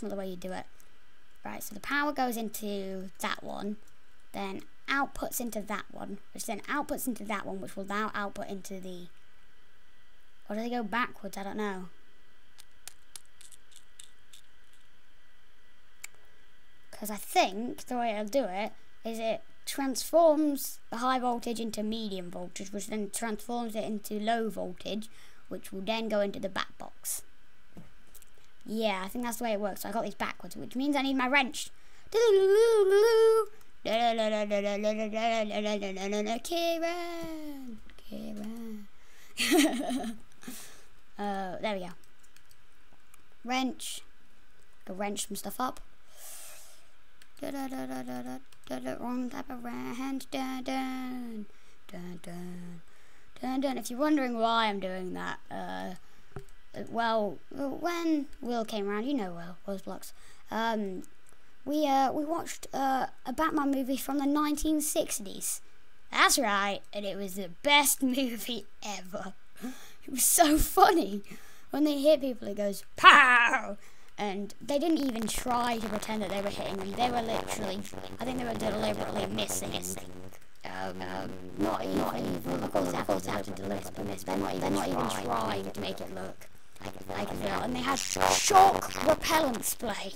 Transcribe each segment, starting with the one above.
that's not the way you do it. Right, so the power goes into that one, then outputs into that one, which then outputs into that one, which will now output into the... Or do they go backwards? I don't know. Because I think the way I'll do it is it transforms the high voltage into medium voltage, which then transforms it into low voltage, which will then go into the bat box. Yeah, I think that's the way it works. So I got these backwards, which means I need my wrench. Kieran! Kieran! uh, there we go. Wrench. Go wrench some stuff up. Wrong type of wrench. Dun dun dun dun dun dun. If you're wondering why I'm doing that, uh, well, when Will came around, you know Will, Will's blocks. Um, we uh we watched uh, a Batman movie from the 1960s. That's right, and it was the best movie ever. It was so funny. When they hit people, it goes pow, and they didn't even try to pretend that they were hitting them. They were literally, I think they were deliberately missing. Um, um, not, not even, of course, efforts out to deliberately miss. They're not even, they're not even trying to make it look like it. And they had shock repellent spray.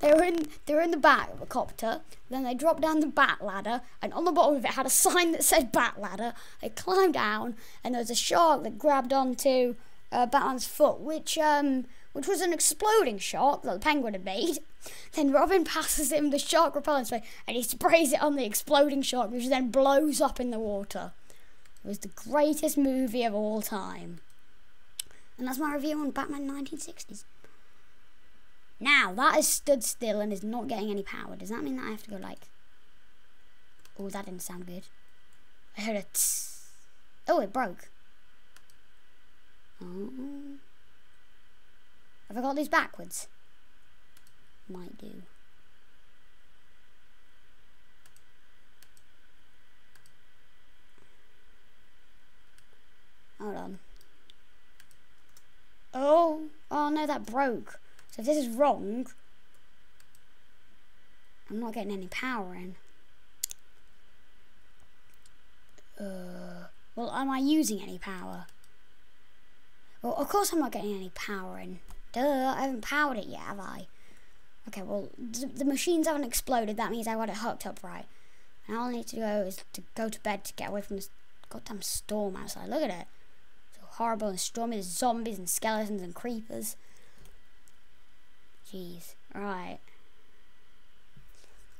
They were in they were in the back of a copter. Then they dropped down the bat ladder, and on the bottom of it had a sign that said bat ladder. They climbed down, and there was a shark that grabbed onto uh, Batman's foot, which um which was an exploding shark that the penguin had made. Then Robin passes him the shark repellent spray, and he sprays it on the exploding shark, which then blows up in the water. It was the greatest movie of all time. And that's my review on Batman 1960s. Now, that has stood still and is not getting any power. Does that mean that I have to go like... Oh, that didn't sound good. I heard a tss. Oh, it broke. Oh. Have I got these backwards? Might do. Hold on. Oh, no, that broke. So if this is wrong, I'm not getting any power in. Uh, well, am I using any power? Well, of course I'm not getting any power in. Duh, I haven't powered it yet, have I? Okay, well, the machines haven't exploded. That means I got it hooked up right. And all I need to do is to go to bed to get away from this goddamn storm outside. Look at it. Horrible and stormy. There's zombies and skeletons and creepers. Jeez. Right.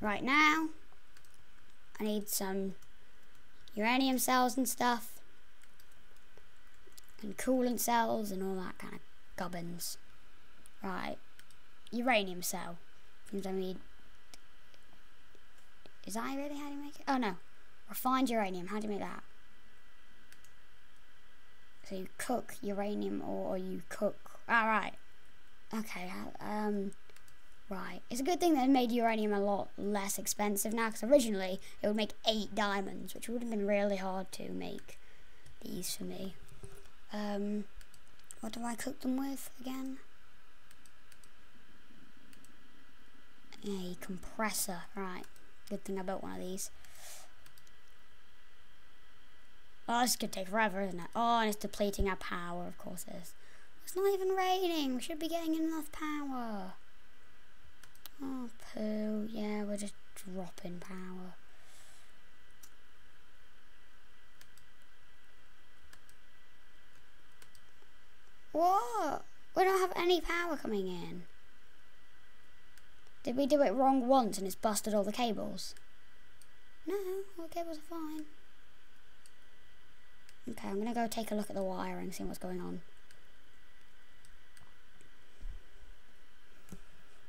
Right now, I need some uranium cells and stuff. And coolant cells and all that kind of gubbins. Right. Uranium cell. Means I need... Is that really how you make it? Oh no. Refined uranium. How do you make that? So you cook uranium or you cook... Alright. Okay, um, right. It's a good thing they made uranium a lot less expensive now, because originally it would make eight diamonds, which would have been really hard to make these for me. Um, what do I cook them with again? A compressor, right. Good thing I built one of these. Oh, this could take forever, isn't it? Oh, and it's depleting our power, of course it is. It's not even raining. We should be getting enough power. Oh, poo. Yeah, we're just dropping power. What? We don't have any power coming in. Did we do it wrong once and it's busted all the cables? No, all the cables are fine. Okay, I'm going to go take a look at the wiring, see what's going on.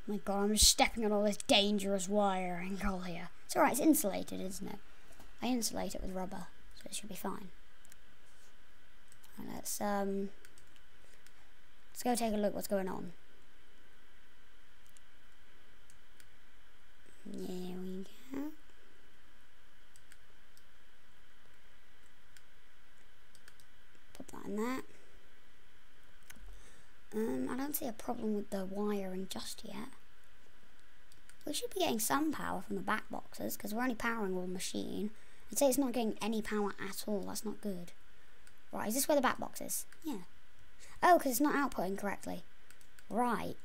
my god, I'm just stepping on all this dangerous wiring all here. It's alright, it's insulated, isn't it? I insulate it with rubber, so it should be fine. Right, let's um let's go take a look what's going on. There we go. That. Um, I don't don't see a problem with the wiring just yet. We should be getting some power from the bat boxes because we're only powering one machine. I'd say it's not getting any power at all. That's not good. Right, is this where the bat box is? Yeah. Oh, because it's not outputting correctly. Right.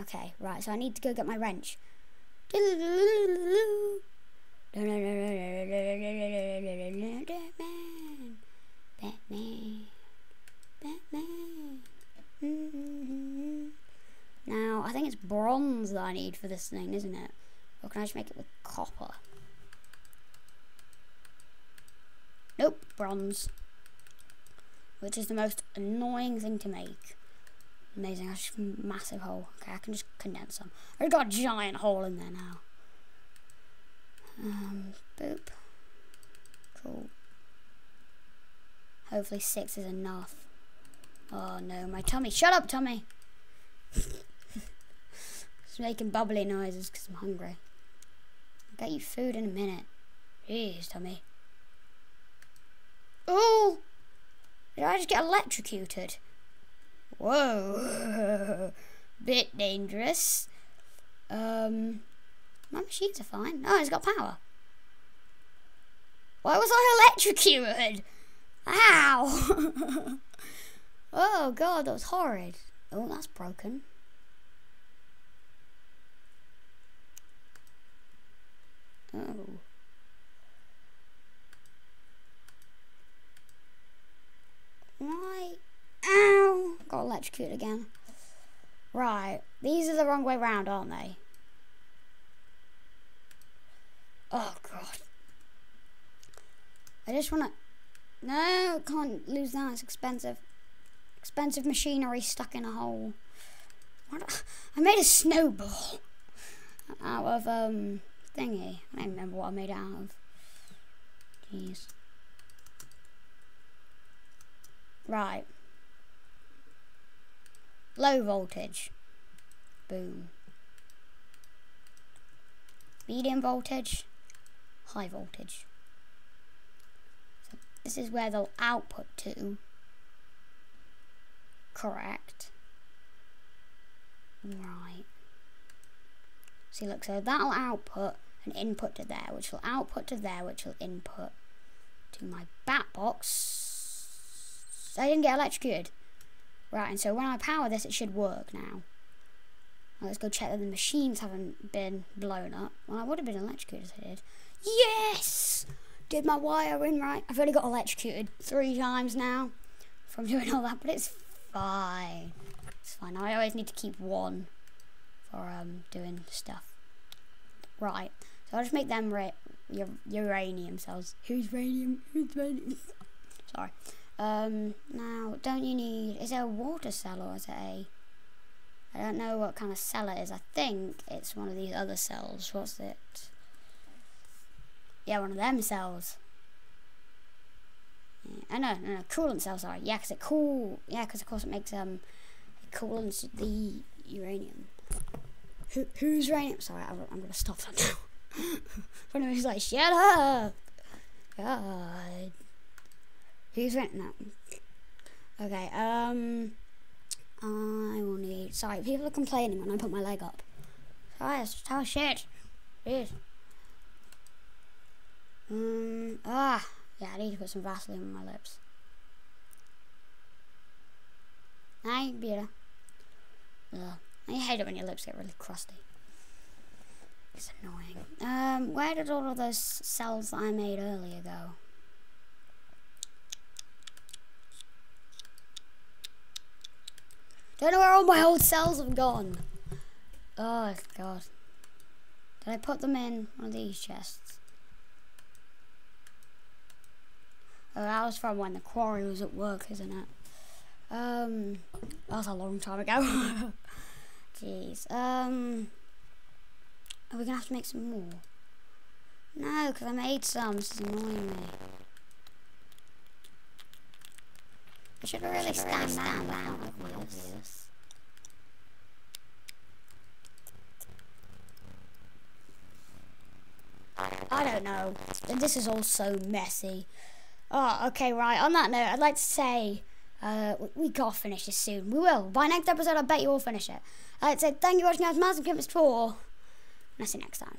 Okay, right. So I need to go get my wrench. Batman. Batman. Batman. Now, I think it's bronze that I need for this thing, isn't it? Or can I just make it with copper? Nope, bronze. Which is the most annoying thing to make. Amazing, that's a massive hole. Okay, I can just condense some. I've got a giant hole in there now. Um, boop. Cool. Hopefully six is enough. Oh no, my tummy. Shut up, tummy! Making bubbly noises because I'm hungry. I'll get you food in a minute. Jeez, Tommy. Oh! Did I just get electrocuted? Whoa. Bit dangerous. Um, my machines are fine. Oh, it's got power. Why was I electrocuted? Ow! oh god, that was horrid. Oh, that's broken. Oh. Why? Ow! Got electrocuted again. Right. These are the wrong way round, aren't they? Oh, God. I just want to... No, can't lose that. It's expensive. Expensive machinery stuck in a hole. I made a snowball out of, um, thingy. I remember what I made out of. Jeez. Right. Low voltage. Boom. Medium voltage. High voltage. So this is where they'll output to. Correct. Right. See, look, so that'll output an input to there, which will output to there, which will input to my bat box I didn't get electrocuted. Right, and so when I power this, it should work now. let's go check that the machines haven't been blown up. Well, I would have been electrocuted if I did. Yes! Did my wiring right. I've only got electrocuted three times now from doing all that, but it's fine. It's fine. I always need to keep one for um, doing stuff. Right. So I'll just make them uranium cells. Who's radium? Who's radium? Sorry. Um, now, don't you need, is it a water cell or is it a, I don't know what kind of cell it is. I think it's one of these other cells. What's it? Yeah, one of them cells. Yeah, oh, no, no, no, coolant cell, sorry. Yeah, because it cool, yeah, because of course it makes, um, it coolants the uranium. Who, who's uranium? Sorry, I'm, I'm going to stop that now. when he's like, shut up! God. Who's written that? Okay, um, I will need, sorry, people are complaining when I put my leg up. Sorry, it's how shit. It. Um, ah, yeah, I need to put some Vaseline on my lips. I better. Ugh. I hate it when your lips get really crusty. It's annoying. Um, where did all of those cells I made earlier go? Don't know where all my old cells have gone. Oh, God. Did I put them in one of these chests? Oh, that was from when the quarry was at work, isn't it? Um, that was a long time ago. Jeez. Um, are we going to have to make some more? No, because I made some. This is annoying me. I should really stand, stand down with this. I don't know. This is all so messy. Oh, okay, right. On that note, I'd like to say Uh, we, we gotta finish this soon. We will. By next episode, I bet you will finish it. I'd say thank you for watching, guys. Massive Grimace 4. And I'll see you next time.